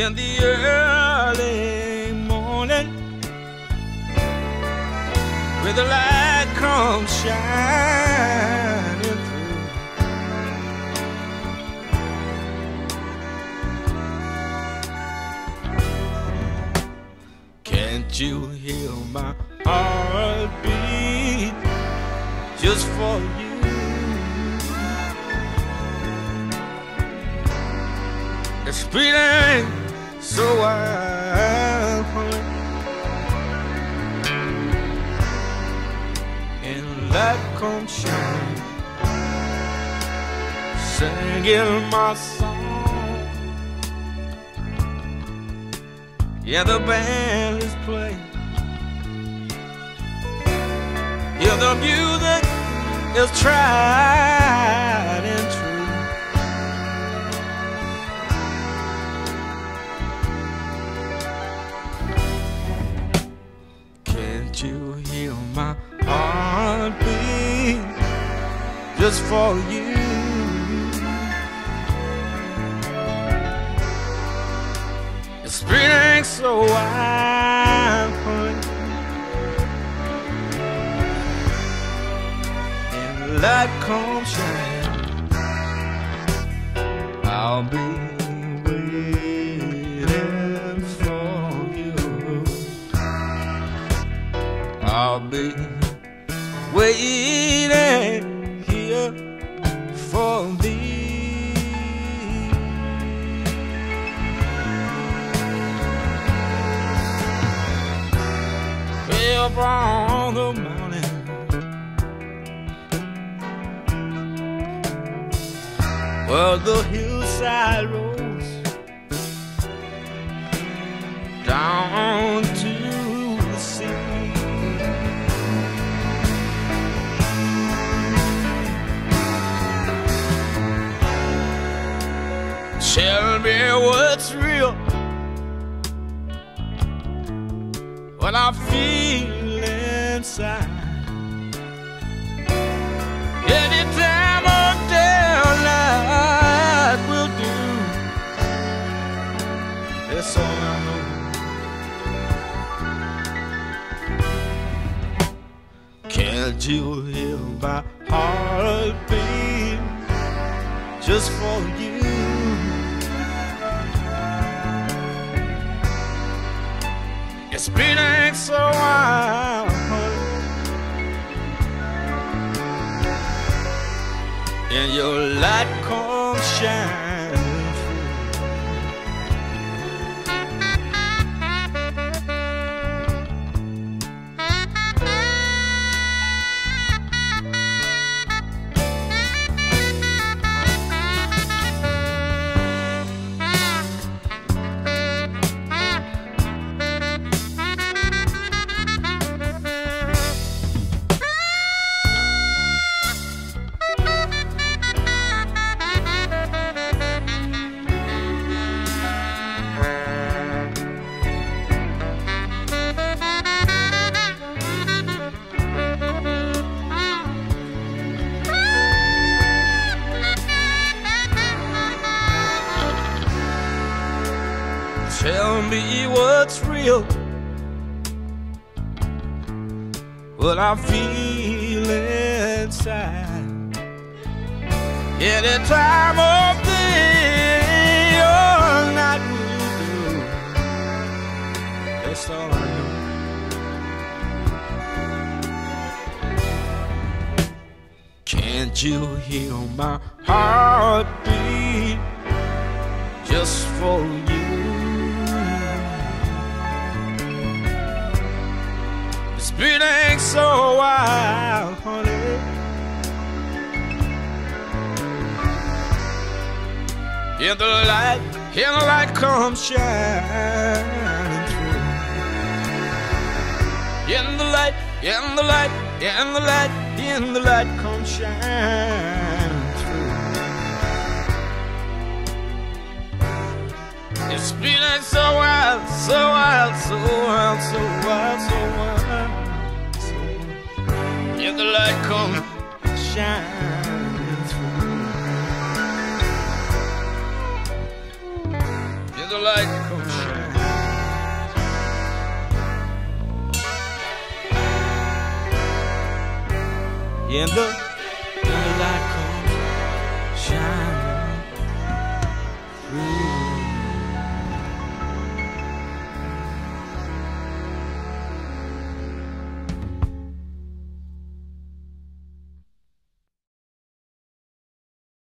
in the early morning where the light comes shining through. Can't you hear my heartbeat just for you? It's beating comes shining, singing my song. Yeah, the band is playing. Yeah, the music is tried and true. Can't you hear my just for you? It's beating so wild, honey. And light comes shining. I'll be waiting for you. I'll be waiting for thee. Up on the mountain, where the hillside rolls down Tell me what's real. What I feel inside. Any time of day or night will do. That's all I know. Can't you hear my heartbeat just for you? It's beating so wild. And your light comes shining real. What I feel inside. Any time of day or night will do. That's all I know. Can't you hear my heartbeat just for you? Beating so wild, honey. In the light, in the light comes shining through. In the light, in the light, in the light, in the light comes shining through. It's beating so wild, so wild, so wild, so wild, so wild. Let the light come shining through. Let the light come shining. Yeah, the